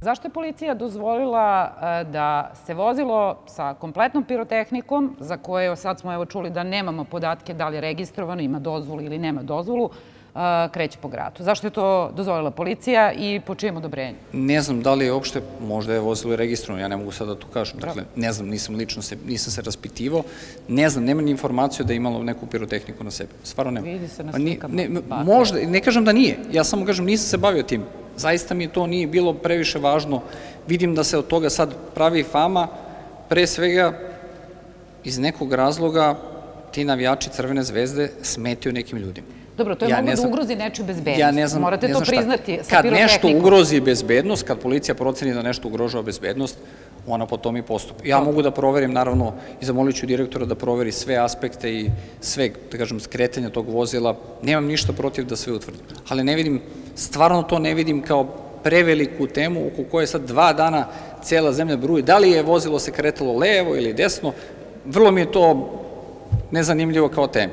Zašto je policija dozvolila e, da se vozilo sa kompletnom pirotehnikom, za koje sad smo evo čuli da nemamo podatke da li je registrovano, ima dozvolu ili nema dozvolu, e, kreće po gradu? Zašto je to dozvolila policija i po čijem odobrenju? Ne znam da li je uopšte, možda je vozilo registrovano, ja ne mogu sada da to kažem. Dakle, ne znam, nisam lično se, nisam se raspitivao. Ne znam, nema ni informaciju da je imalo neku pirotehniku na sebi. Stvarno nema. Vidi se na Pa slikama. Ne, Pa, možda, ne kažem da nije. Ja samo kažem, nisam se bavio tim. Zaista mi to nije bilo previše važno. Vidim da se od toga sad pravi fama, pre svega iz nekog razloga ti navijači Crvene zvezde smetaju nekim ljudima. Dobro, to je Ja moglo da ugrozi nečiju bezbednost. Ja ne znam, Morate ne to znam šta. priznati sa Kad nešto ugrozi bezbednost, kad policija proceni da nešto ugrožava bezbednost, ona po tom i postupa. Ja mogu da proverim, naravno, i zamolit ću direktora da proveri sve aspekte i sve, da kažem, skretanja tog vozila. Nemam ništa protiv da sve utvrdim. Ali ne vidim, stvarno to ne vidim kao preveliku temu oko koje sad dva dana cela zemlja bruji. Da li je vozilo se kretalo levo ili desno, vrlo mi je to nezanimljivo kao tema.